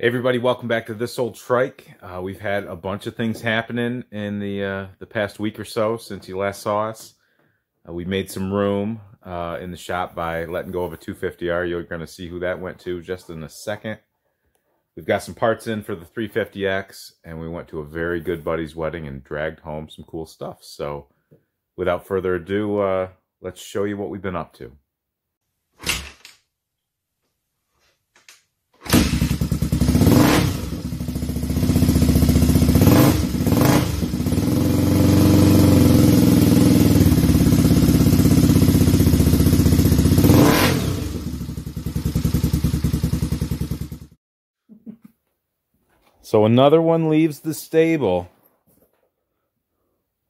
everybody, welcome back to This Old Trike. Uh, we've had a bunch of things happening in the uh, the past week or so since you last saw us. Uh, we made some room uh, in the shop by letting go of a 250R. You're going to see who that went to just in a second. We've got some parts in for the 350X, and we went to a very good buddy's wedding and dragged home some cool stuff. So, without further ado, uh, let's show you what we've been up to. So another one leaves the stable.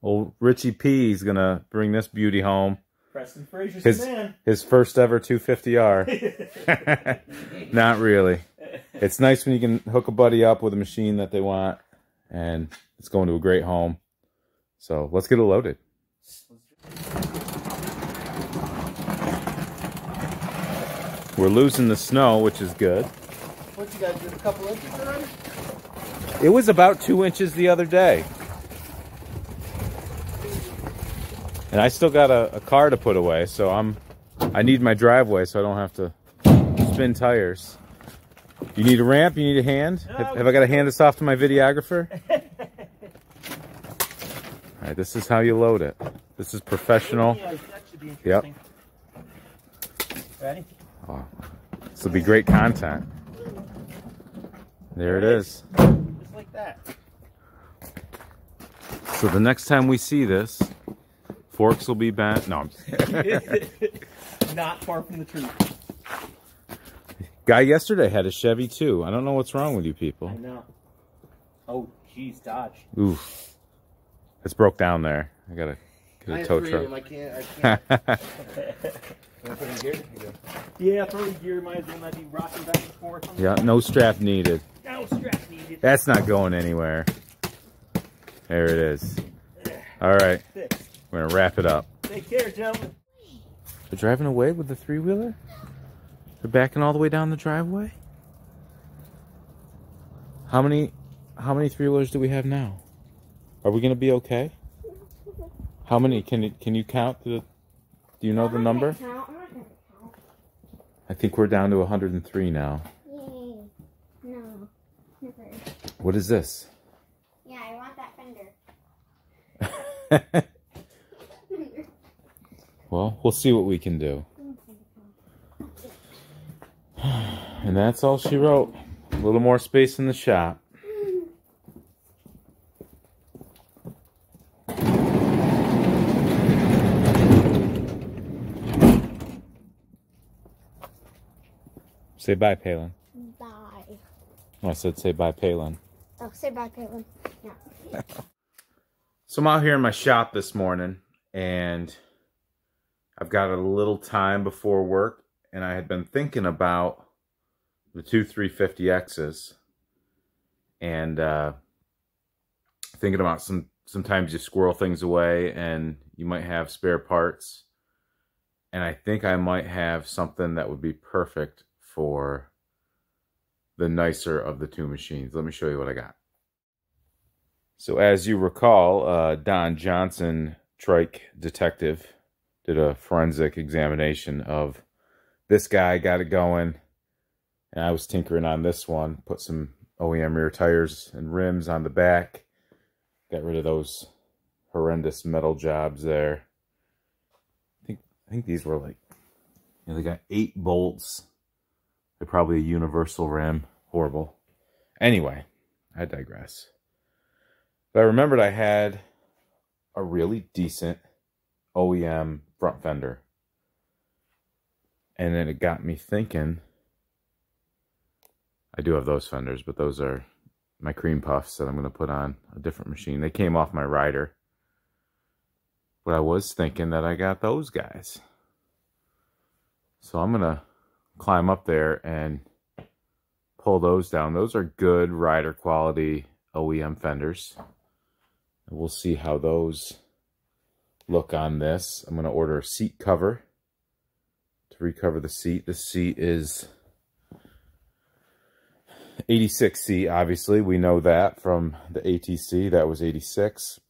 Old Richie P is gonna bring this beauty home. Preston Frazier's His man. his first ever 250R. Not really. It's nice when you can hook a buddy up with a machine that they want, and it's going to a great home. So let's get it loaded. We're losing the snow, which is good. What you guys did a couple inches already? It was about two inches the other day. And I still got a, a car to put away, so I'm I need my driveway so I don't have to spin tires. You need a ramp? You need a hand? Have, have I got to hand this off to my videographer? All right, this is how you load it. This is professional. Yeah, that should be Yep. Ready? This will be great content. There it is. Like that. So the next time we see this, forks will be bent. No, I'm Not far from the truth. Guy yesterday had a Chevy too. I don't know what's wrong with you I people. know. Oh, jeez, Dodge. Oof. It's broke down there. I gotta I get a have tow three truck. of them. I can't. I can't. Wanna put in gear? Here you go. Yeah, throw the gear. Might as well not be rocking back and forth. yeah, no strap needed. No strap needed. That's not going anywhere. There it is. All right, Fixed. we're gonna wrap it up. Take care, gentlemen. They're driving away with the three wheeler? They're backing all the way down the driveway? How many how many three wheelers do we have now? Are we gonna be okay? How many can you can you count the do you know the number? I think we're down to 103 now. Yay. No. Never. What is this? Yeah, I want that fender. well, we'll see what we can do. And that's all she wrote. A little more space in the shop. Say bye, Palin. Bye. I said say bye, Palin. Oh, say bye, Caitlin. Yeah. So I'm out here in my shop this morning and I've got a little time before work and I had been thinking about the two 350Xs and uh, thinking about some sometimes you squirrel things away and you might have spare parts and I think I might have something that would be perfect for the nicer of the two machines. Let me show you what I got. So as you recall, uh, Don Johnson, trike detective, did a forensic examination of this guy, got it going, and I was tinkering on this one, put some OEM rear tires and rims on the back, got rid of those horrendous metal jobs there. I think I think these were like, you know, they got eight bolts. They're probably a universal rim. Horrible. Anyway, I digress. But I remembered I had a really decent OEM front fender. And then it got me thinking. I do have those fenders, but those are my cream puffs that I'm going to put on a different machine. They came off my rider. But I was thinking that I got those guys. So I'm going to climb up there and pull those down. Those are good rider quality OEM fenders. And we'll see how those look on this. I'm going to order a seat cover to recover the seat. The seat is 86 seat, obviously. We know that from the ATC. That was 86.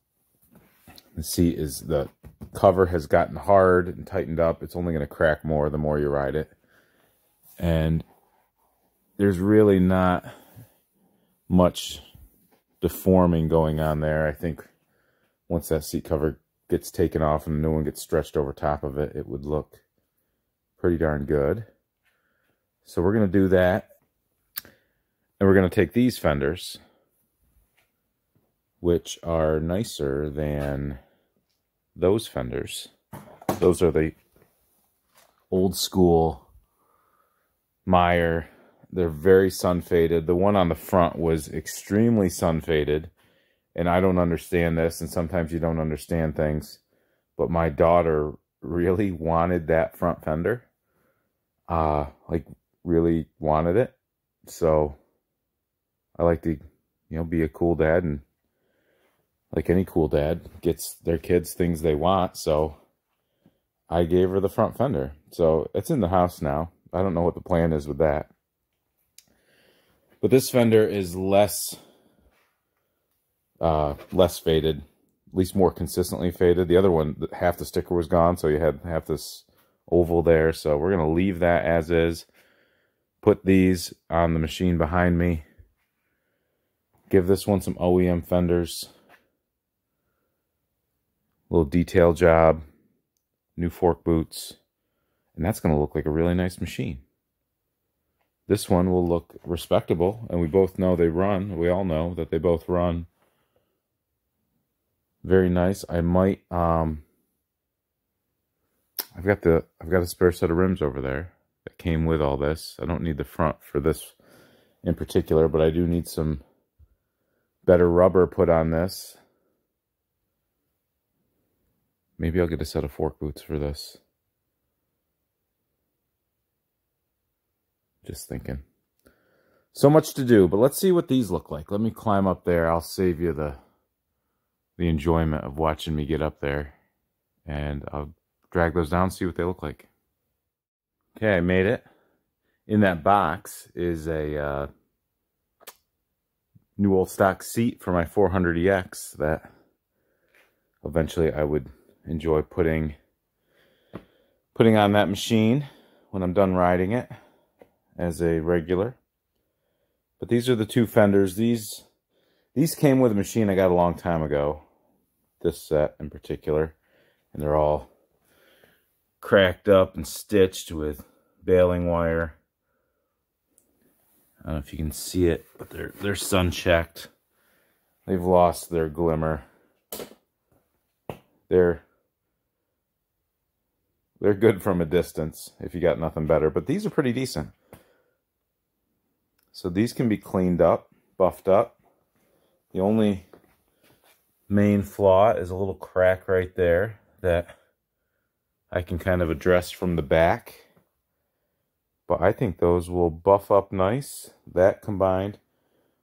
The seat is, the cover has gotten hard and tightened up. It's only going to crack more the more you ride it. And there's really not much deforming going on there. I think once that seat cover gets taken off and a new one gets stretched over top of it, it would look pretty darn good. So we're going to do that. And we're going to take these fenders, which are nicer than those fenders. Those are the old school Maier. They're very sun faded. The one on the front was extremely sun faded. And I don't understand this. And sometimes you don't understand things. But my daughter really wanted that front fender. Uh, like really wanted it. So I like to, you know, be a cool dad and like any cool dad gets their kids things they want. So I gave her the front fender. So it's in the house now. I don't know what the plan is with that. But this fender is less uh less faded, at least more consistently faded. The other one, half the sticker was gone, so you had half this oval there. So we're going to leave that as is. Put these on the machine behind me. Give this one some OEM fenders. Little detail job. New fork boots. And that's going to look like a really nice machine. This one will look respectable. And we both know they run. We all know that they both run very nice. I might um I've got the I've got a spare set of rims over there that came with all this. I don't need the front for this in particular, but I do need some better rubber put on this. Maybe I'll get a set of fork boots for this. Just thinking. So much to do, but let's see what these look like. Let me climb up there. I'll save you the the enjoyment of watching me get up there. And I'll drag those down, see what they look like. Okay, I made it. In that box is a uh, new old stock seat for my 400EX that eventually I would enjoy putting putting on that machine when I'm done riding it as a regular. But these are the two fenders. These these came with a machine I got a long time ago. This set in particular. And they're all cracked up and stitched with baling wire. I don't know if you can see it, but they're they're sun checked. They've lost their glimmer. They're they're good from a distance if you got nothing better, but these are pretty decent. So these can be cleaned up, buffed up. The only main flaw is a little crack right there that I can kind of address from the back. But I think those will buff up nice. That combined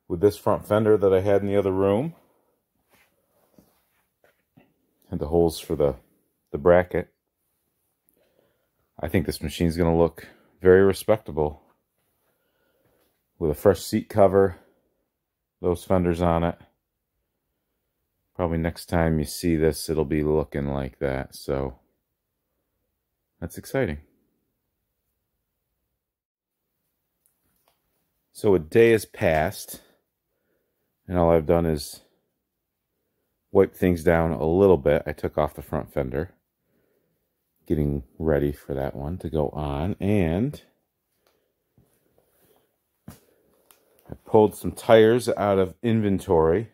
with this front fender that I had in the other room. And the holes for the, the bracket. I think this machine is going to look very respectable. With a fresh seat cover. Those fenders on it. Probably next time you see this, it'll be looking like that. So that's exciting. So a day has passed, and all I've done is wipe things down a little bit. I took off the front fender, getting ready for that one to go on, and I pulled some tires out of inventory.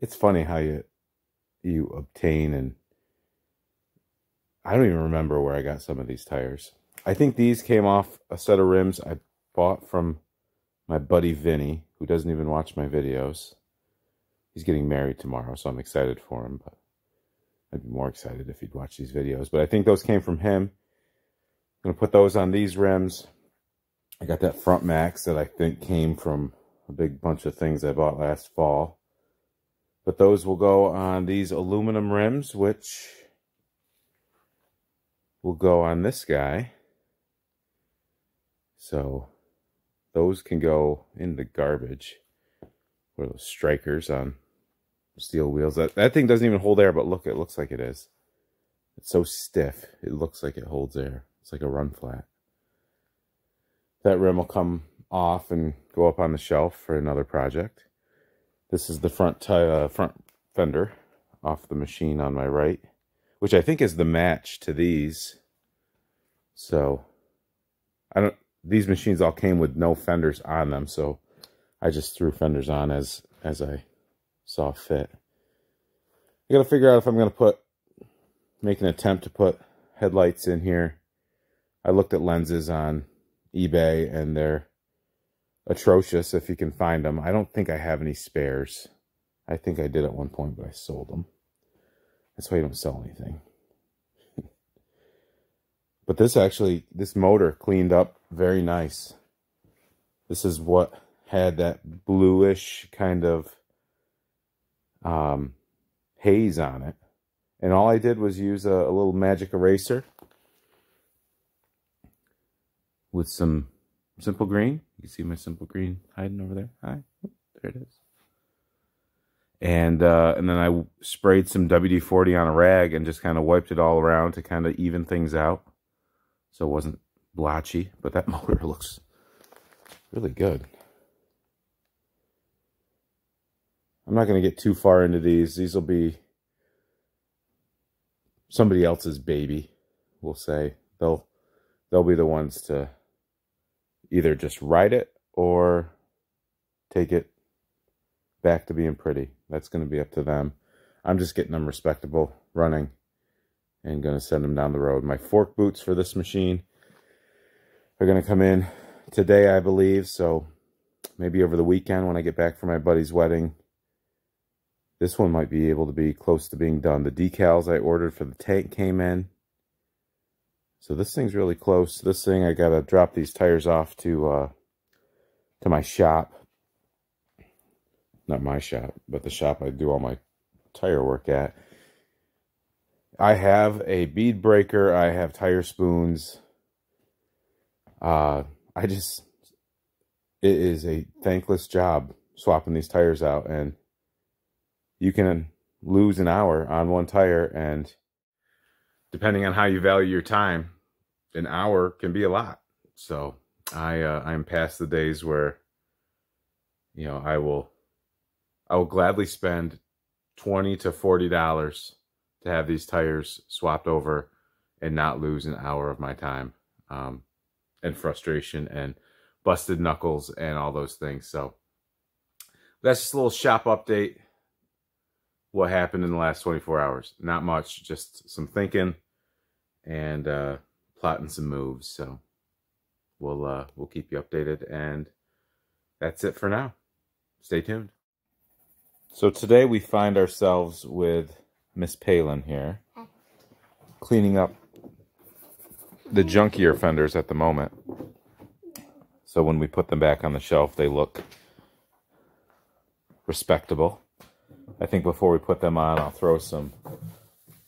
It's funny how you you obtain and I don't even remember where I got some of these tires. I think these came off a set of rims I bought from my buddy Vinny, who doesn't even watch my videos. He's getting married tomorrow, so I'm excited for him, but I'd be more excited if he'd watch these videos. But I think those came from him. I'm going to put those on these rims. I got that front max that I think came from a big bunch of things I bought last fall. But those will go on these aluminum rims, which will go on this guy. So those can go in the garbage. What are those strikers on steel wheels? That, that thing doesn't even hold air, but look, it looks like it is. It's so stiff. It looks like it holds air. It's like a run flat. That rim will come off and go up on the shelf for another project. This is the front uh, front fender off the machine on my right, which I think is the match to these. So I don't these machines all came with no fenders on them, so I just threw fenders on as as I saw fit. I gotta figure out if I'm gonna put make an attempt to put headlights in here. I looked at lenses on eBay and they're atrocious if you can find them. I don't think I have any spares. I think I did at one point, but I sold them. That's why you don't sell anything. but this actually, this motor cleaned up very nice. This is what had that bluish kind of um, haze on it. And all I did was use a, a little magic eraser with some simple green. You see my simple green hiding over there. Hi, there it is. And uh, and then I sprayed some WD-40 on a rag and just kind of wiped it all around to kind of even things out, so it wasn't blotchy. But that motor looks really good. I'm not going to get too far into these. These will be somebody else's baby, we'll say. They'll they'll be the ones to either just ride it or take it back to being pretty. That's going to be up to them. I'm just getting them respectable running and going to send them down the road. My fork boots for this machine are going to come in today, I believe. So maybe over the weekend when I get back from my buddy's wedding, this one might be able to be close to being done. The decals I ordered for the tank came in. So this thing's really close. This thing, I got to drop these tires off to uh, to my shop. Not my shop, but the shop I do all my tire work at. I have a bead breaker. I have tire spoons. Uh, I just, it is a thankless job swapping these tires out. And you can lose an hour on one tire and depending on how you value your time, an hour can be a lot. So I uh, I'm past the days where you know I will I will gladly spend twenty to forty dollars to have these tires swapped over and not lose an hour of my time um, and frustration and busted knuckles and all those things. So that's just a little shop update. What happened in the last 24 hours? Not much, just some thinking and uh, plotting some moves. So we'll uh, we'll keep you updated, and that's it for now. Stay tuned. So today we find ourselves with Miss Palin here, cleaning up the junkier fenders at the moment. So when we put them back on the shelf, they look respectable. I think before we put them on, I'll throw some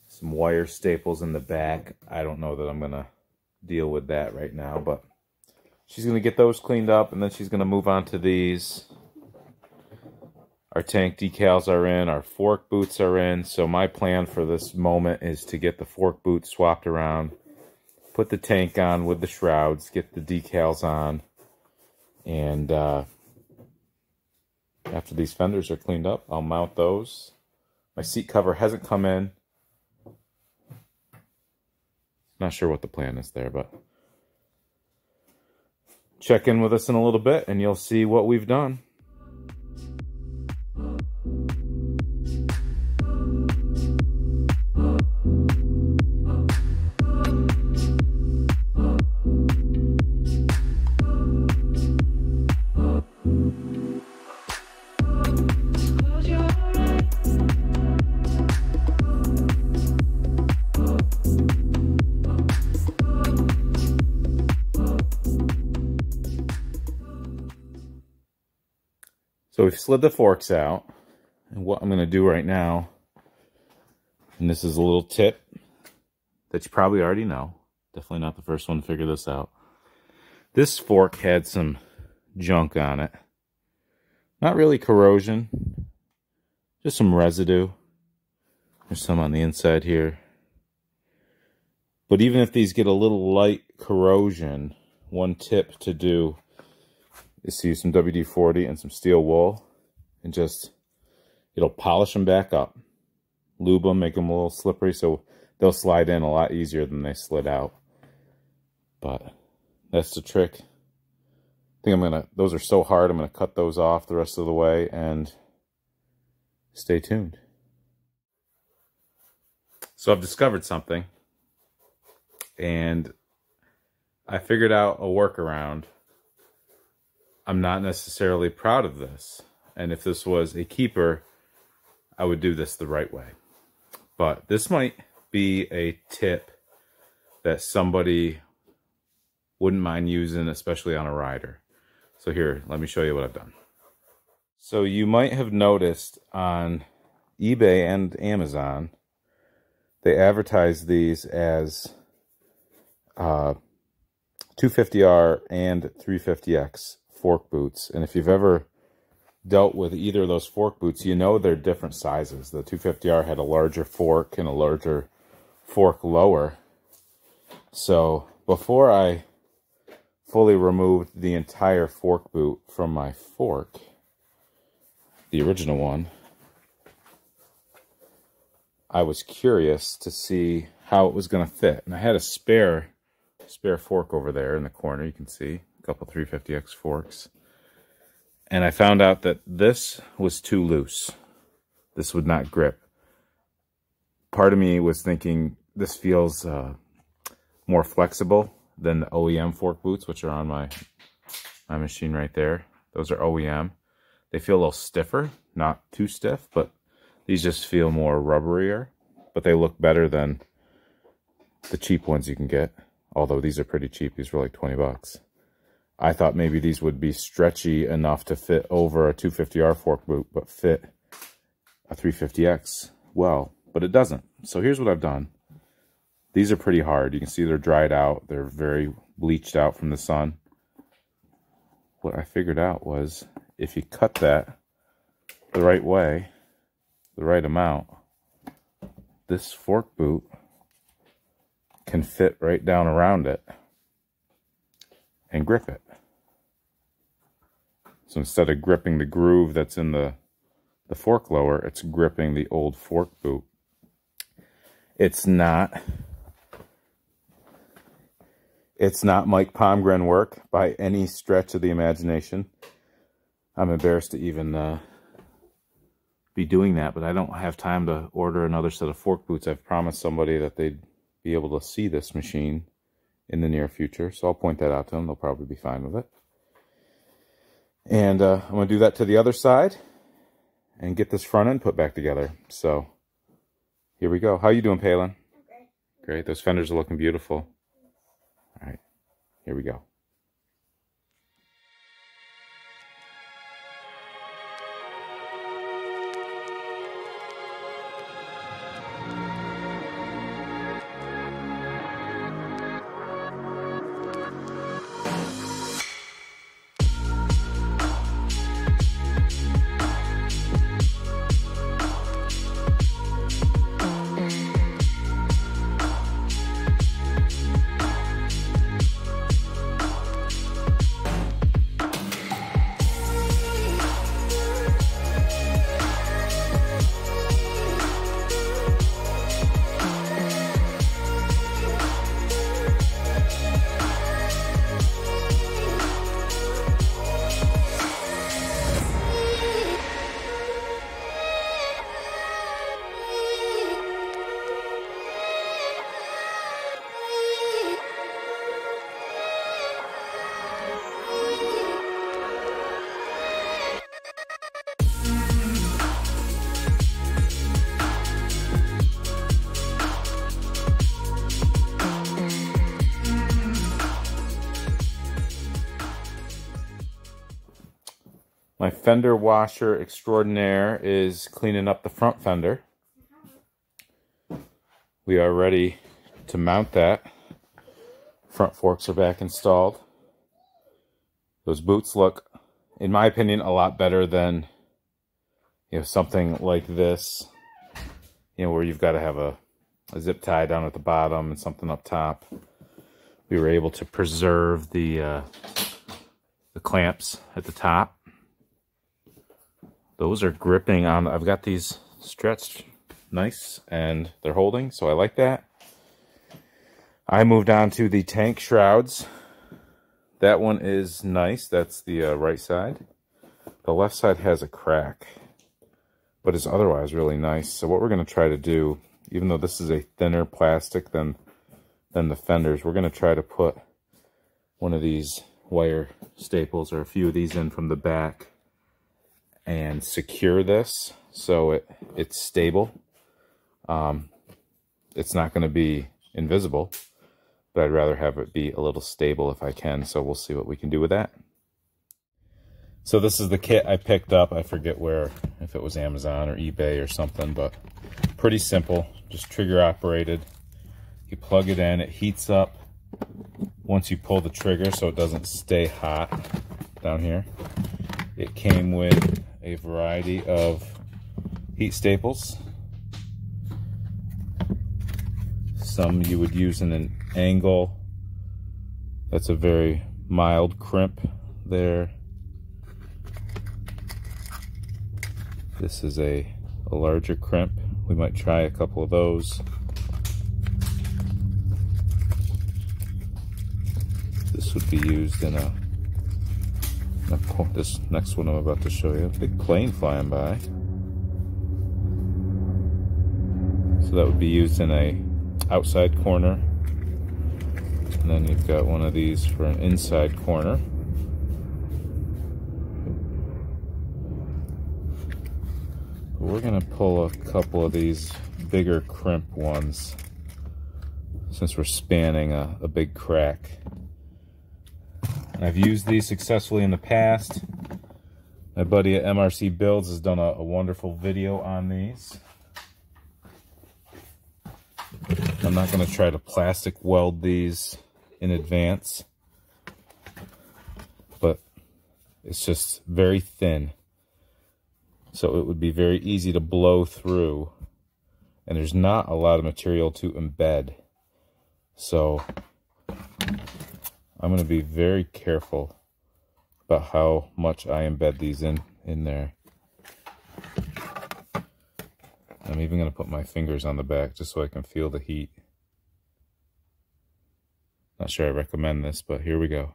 some wire staples in the back. I don't know that I'm going to deal with that right now, but she's going to get those cleaned up, and then she's going to move on to these. Our tank decals are in, our fork boots are in, so my plan for this moment is to get the fork boots swapped around, put the tank on with the shrouds, get the decals on, and uh, after these fenders are cleaned up, I'll mount those. My seat cover hasn't come in. Not sure what the plan is there, but check in with us in a little bit and you'll see what we've done. We've slid the forks out. And what I'm going to do right now, and this is a little tip that you probably already know. Definitely not the first one to figure this out. This fork had some junk on it. Not really corrosion, just some residue. There's some on the inside here. But even if these get a little light corrosion, one tip to do is to use some WD-40 and some steel wool and just, it'll polish them back up. Lube them, make them a little slippery so they'll slide in a lot easier than they slid out. But that's the trick. I think I'm going to, those are so hard, I'm going to cut those off the rest of the way and stay tuned. So I've discovered something and I figured out a workaround. I'm not necessarily proud of this. And if this was a keeper, I would do this the right way. But this might be a tip that somebody wouldn't mind using, especially on a rider. So here, let me show you what I've done. So you might have noticed on eBay and Amazon, they advertise these as uh, 250R and 350X fork boots. And if you've ever dealt with either of those fork boots, you know they're different sizes. The 250R had a larger fork and a larger fork lower. So before I fully removed the entire fork boot from my fork, the original one, I was curious to see how it was going to fit. And I had a spare spare fork over there in the corner. You can see couple 350X forks. And I found out that this was too loose. This would not grip. Part of me was thinking this feels uh, more flexible than the OEM fork boots, which are on my, my machine right there. Those are OEM. They feel a little stiffer, not too stiff, but these just feel more rubberier. But they look better than the cheap ones you can get. Although these are pretty cheap. These were like 20 bucks. I thought maybe these would be stretchy enough to fit over a 250R fork boot, but fit a 350X well, but it doesn't. So here's what I've done. These are pretty hard. You can see they're dried out. They're very bleached out from the sun. What I figured out was if you cut that the right way, the right amount, this fork boot can fit right down around it and grip it. So instead of gripping the groove that's in the, the fork lower, it's gripping the old fork boot. It's not it's not Mike Palmgren work by any stretch of the imagination. I'm embarrassed to even uh, be doing that, but I don't have time to order another set of fork boots. I've promised somebody that they'd be able to see this machine in the near future. So I'll point that out to them. They'll probably be fine with it. And uh, I'm going to do that to the other side and get this front end put back together. So here we go. How you doing, Palin? Okay. Great. Those fenders are looking beautiful. All right. Here we go. Fender washer extraordinaire is cleaning up the front fender. We are ready to mount that. Front forks are back installed. Those boots look in my opinion, a lot better than you know something like this. You know, where you've got to have a, a zip tie down at the bottom and something up top. We were able to preserve the uh, the clamps at the top. Those are gripping on. I've got these stretched nice and they're holding, so I like that. I moved on to the tank shrouds. That one is nice. That's the uh, right side. The left side has a crack, but it's otherwise really nice. So what we're going to try to do, even though this is a thinner plastic than, than the fenders, we're going to try to put one of these wire staples or a few of these in from the back and secure this so it it's stable. Um, it's not going to be invisible but I'd rather have it be a little stable if I can, so we'll see what we can do with that. So this is the kit I picked up. I forget where, if it was Amazon or eBay or something, but pretty simple, just trigger operated. You plug it in, it heats up once you pull the trigger so it doesn't stay hot down here. It came with a variety of heat staples. Some you would use in an angle. That's a very mild crimp there. This is a, a larger crimp. We might try a couple of those. This would be used in a, this next one I'm about to show you. A big plane flying by. So that would be used in a outside corner and then you've got one of these for an inside corner. We're to pull a couple of these bigger crimp ones since we're spanning a, a big crack. I've used these successfully in the past. My buddy at MRC Builds has done a, a wonderful video on these. I'm not going to try to plastic weld these in advance. But it's just very thin. So it would be very easy to blow through. And there's not a lot of material to embed. So I'm going to be very careful about how much I embed these in, in there. I'm even going to put my fingers on the back just so I can feel the heat. Not sure I recommend this, but here we go.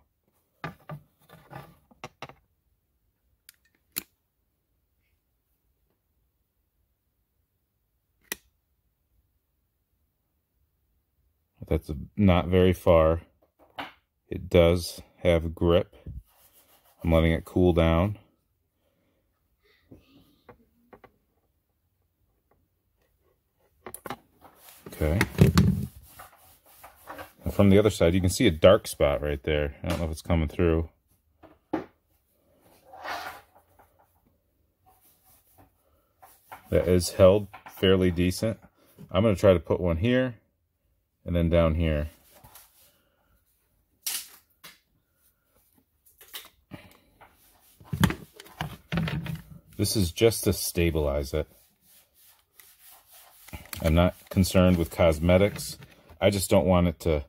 That's not very far. It does have grip. I'm letting it cool down. Okay from the other side, you can see a dark spot right there. I don't know if it's coming through. That is held fairly decent. I'm going to try to put one here and then down here. This is just to stabilize it. I'm not concerned with cosmetics. I just don't want it to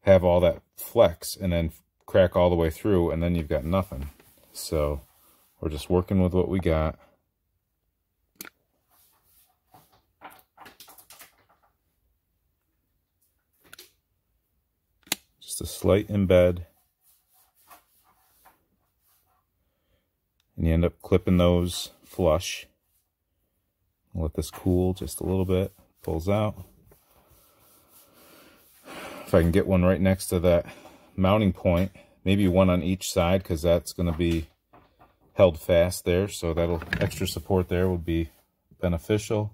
have all that flex and then crack all the way through and then you've got nothing. So we're just working with what we got. Just a slight embed. And you end up clipping those flush. Let this cool just a little bit. Pulls out. If I can get one right next to that mounting point, maybe one on each side because that's going to be held fast there. So that'll extra support there would be beneficial.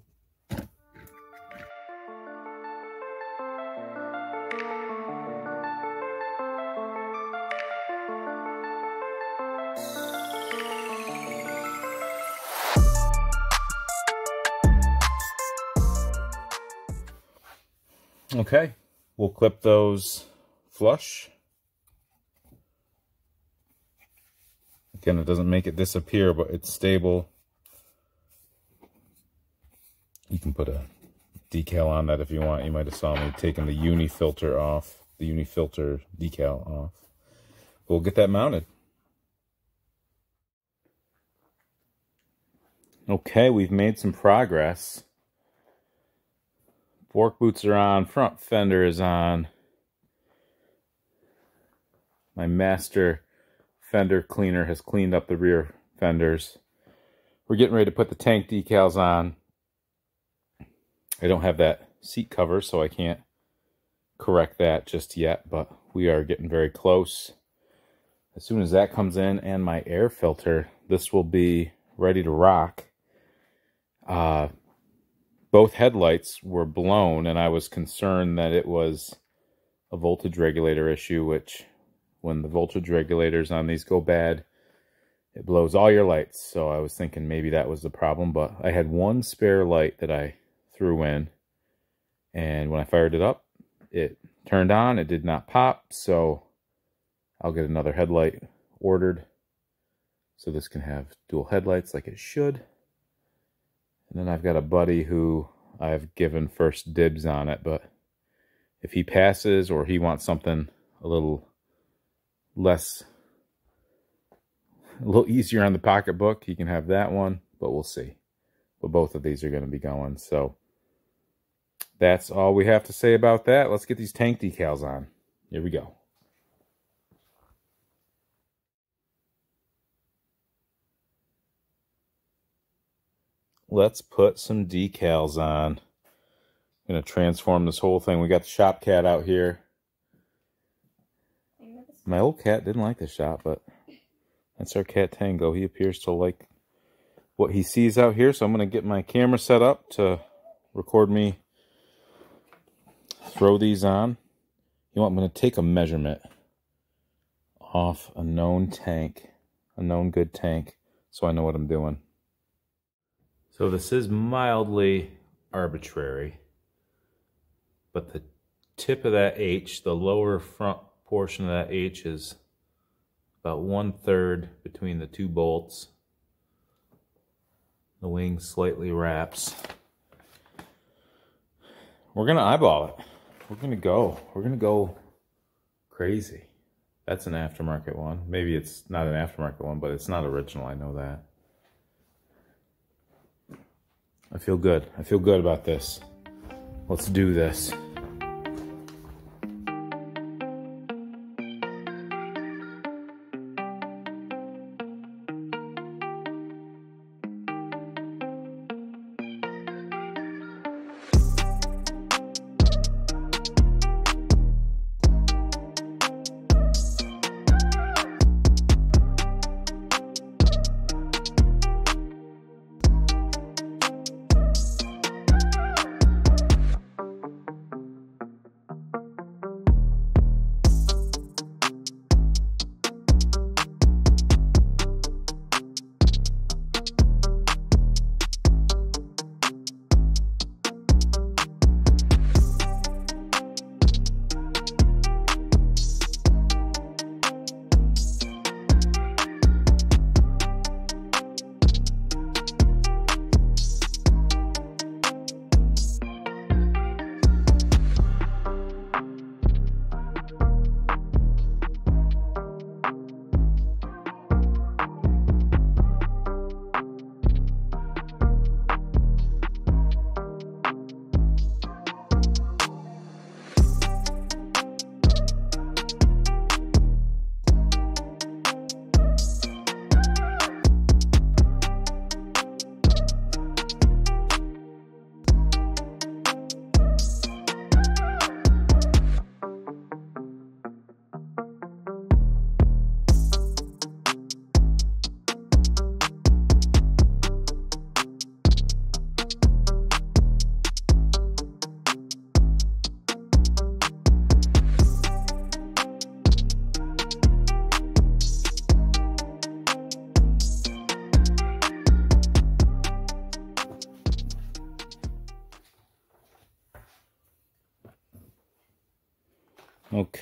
Okay, We'll clip those flush. Again, it doesn't make it disappear, but it's stable. You can put a decal on that if you want. You might have saw me taking the uni filter off, the uni filter decal off. We'll get that mounted. Okay, we've made some progress. Fork boots are on, front fender is on. My master fender cleaner has cleaned up the rear fenders. We're getting ready to put the tank decals on. I don't have that seat cover, so I can't correct that just yet, but we are getting very close. As soon as that comes in and my air filter, this will be ready to rock. Uh, both headlights were blown, and I was concerned that it was a voltage regulator issue, which when the voltage regulators on these go bad, it blows all your lights. So I was thinking maybe that was the problem, but I had one spare light that I threw in, and when I fired it up, it turned on. It did not pop, so I'll get another headlight ordered so this can have dual headlights like it should. And then I've got a buddy who I've given first dibs on it, but if he passes or he wants something a little less, a little easier on the pocketbook, he can have that one, but we'll see. But both of these are going to be going, so that's all we have to say about that. Let's get these tank decals on. Here we go. Let's put some decals on. I'm going to transform this whole thing. We got the shop cat out here. My old cat didn't like the shop, but that's our cat Tango. He appears to like what he sees out here, so I'm going to get my camera set up to record me throw these on. You know? I'm going to take a measurement off a known tank, a known good tank, so I know what I'm doing. So this is mildly arbitrary, but the tip of that H, the lower front portion of that H is about one third between the two bolts. The wing slightly wraps. We're gonna eyeball it. We're gonna go. We're gonna go crazy. That's an aftermarket one. Maybe it's not an aftermarket one, but it's not original. I know that. I feel good. I feel good about this. Let's do this.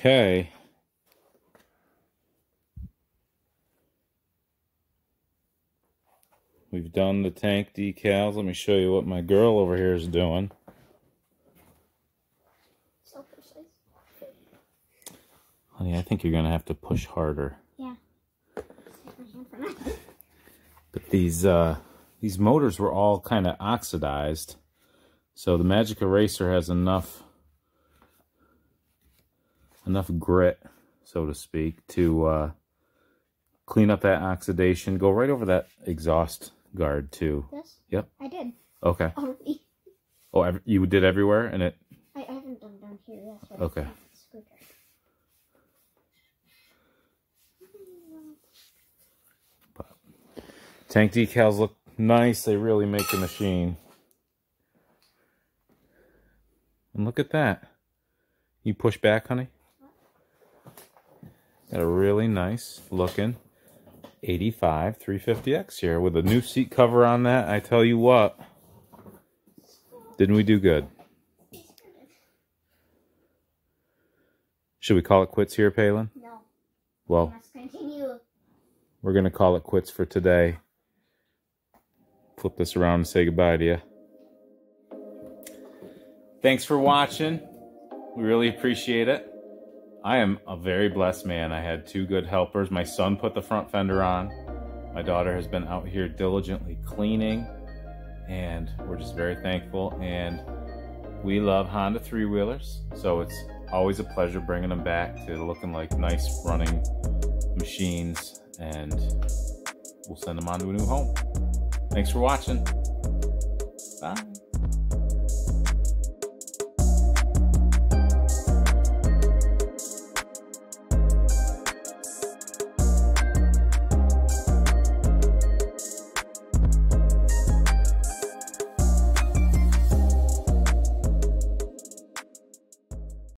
Okay. We've done the tank decals. Let me show you what my girl over here is doing. So precise. Honey, I think you're gonna have to push harder. Yeah. Take my hand from it. But these uh, these motors were all kind of oxidized, so the Magic Eraser has enough enough grit, so to speak, to uh, clean up that oxidation. Go right over that exhaust guard too. This? Yep. I did. Okay. Already. Oh, ev- you did everywhere, and it. I, I haven't done down here. That's what Okay. I got the screwdriver. Tank decals look nice. They really make the machine. And look at that. You push back, honey. Got a really nice looking 85 350X here with a new seat cover on that. I tell you what. Didn't we do good? Should we call it quits here, Palin? No. Well, continue. we're going to call it quits for today. Flip this around and say goodbye to you. Thanks for watching. We really appreciate it. I am a very blessed man. I had two good helpers. My son put the front fender on. My daughter has been out here diligently cleaning, and we're just very thankful. And we love Honda three wheelers, so it's always a pleasure bringing them back to looking like nice running machines, and we'll send them on to a new home. Thanks for watching. Bye.